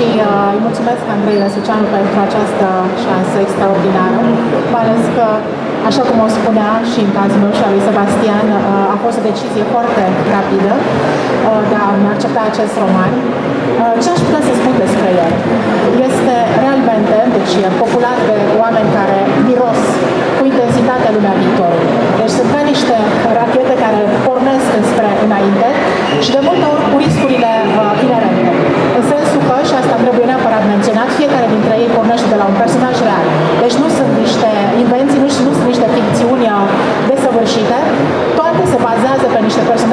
și uh, îi mulțumesc Andrei Răsuceanu pentru această șansă extraordinară, mai ales că, așa cum o spunea și în cazul meu și al lui Sebastian, uh, a fost o decizie foarte rapidă uh, de a accepta acest roman. Uh, ce aș putea să spun despre el? Este realmente, deci popular de oameni care miros cu intensitate lumea viitorului. Deci sunt ca niște rachete care pornesc spre înainte și de multe ori cu riscurile uh, inerente. În sensul că, și asta trebuie neapărat menționat, fiecare dintre ei pornește de la un personaj real. Deci nu sunt niște invenții, nu, nu sunt niște ficțiuni uh, desăvârșite, toate se bazează pe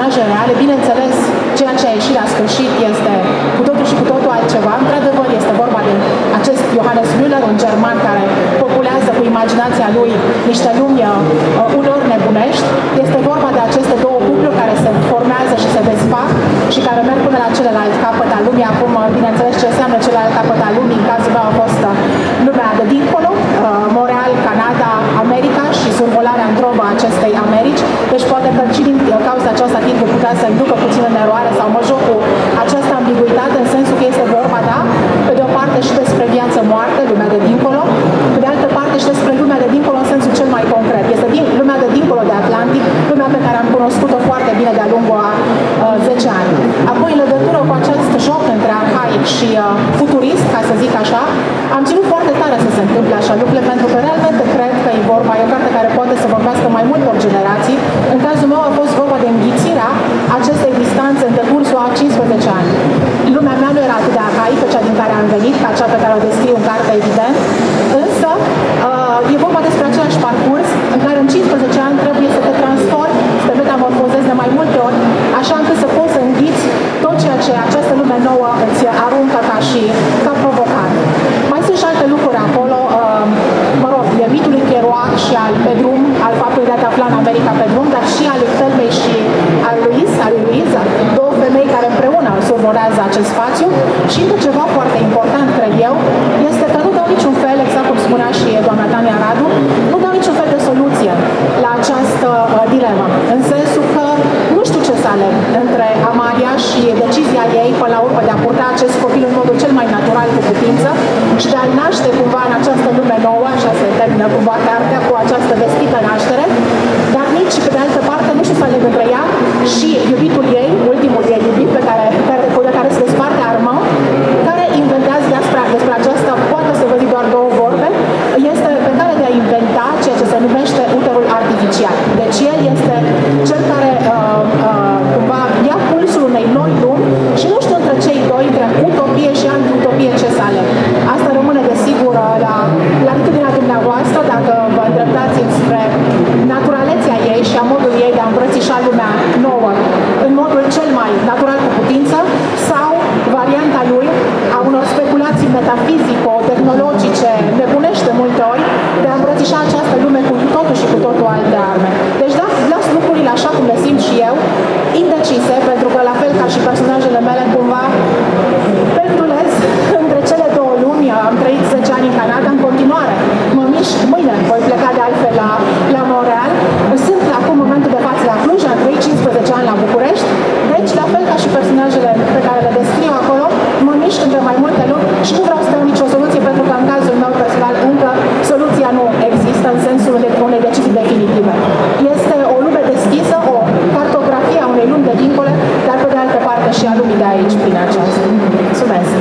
niște personaje reale. Bineînțeles, ceea ce a ieșit la sfârșit este cu totul și cu totul altceva. Într-adevăr, este vorba de acest Johannes Müller, un german care populează cu imaginația lui niște lumi uh, unor nebunești. Este vorba de aceste două cupluri care se formează și se desfac și care merg până la celălalt capăt al lumii. Acum, uh, bineînțeles, ce înseamnă celălalt capăt al lumii, în cazul meu a fost uh, lumea de dincolo, uh, Montreal, Canada, America și survolarea în drobă a acestei Americi. Deci poate că și din cauza aceasta timpul putea să ducă puțin în eroare sau mă joc cu această ambiguitate în sensul că este vorba, da, pe de o parte și despre viață-moarte, lumea de dincolo, pe de altă parte și despre lumea de dincolo în sensul cel mai concret. Este din, lumea de dincolo de Atlantic, lumea pe care am cunoscut-o foarte bine de-a lungul a uh, 10 ani. Apoi, în legătură cu acest joc între arhaic și uh, futurist, ca să zic așa, am ținut foarte tare să se întâmple așa lucrurile, pentru că realmente cred că e vorba, e o carte care poate să vorbească mai multor generații. În cazul meu a fost vorba de înghițirea acestei distanțe în decursul a 15 ani. Lumea mea nu era atât de arhaică, cea din care am venit, ca cea pe care o descriu în carte, evident, însă uh, e vorba despre același parcurs în care în 15 ani trebuie să te transformi, să te metamorfozezi de mai multe ori, așa încât să poți să înghiți tot ceea ce această lume nouă îți aruncă ca și ca provocare. Mai sunt și alte lucruri acolo, uh, mă rog, e mitul lui Kerouac și al pe drum, al faptului de a te afla în America pe drum, dar și al lui Thelmei și al lui al lui Luisa, două femei care împreună survolează acest spațiu și încă ceva foarte important, cred eu, este că nu dau niciun fel, exact cum spunea și doamna Tania Radu, nu dau niciun fel de soluție la această uh, dilemă, în sensul că nu știu ce să aleg între Amalia și decizia ei, până la urmă, de a purta acest copil în modul cel mai natural cu putință și de a-l naște cumva în această lume nouă, așa se termină cumva cartea, cu această vestită naștere, dar nici, pe de altă parte, nu știu să aleg între ea și iubitul ei, ultimul ei iubit pe care, care, cu care se desparte armă, care inventează despre, despre aceasta, poate să vă zic doar două vorbe, este pe care de a inventa ceea ce se numește uterul artificial. Deci el este cel care uh, uh, cumva ia pulsul unei noi lumi și nu știu între cei doi, între utopie și anti-utopie ce să aleg. Asta rămâne desigur la, la atitudinea personajele pe care le descriu acolo, mă mișc între mai multe lumi și nu vreau să dau nicio soluție, pentru că în cazul meu personal încă soluția nu există în sensul de unei decizii definitive. Este o lume deschisă, o cartografie a unei lumi de dincolo, dar pe de altă parte și a lumii de aici prin aceasta. Mulțumesc!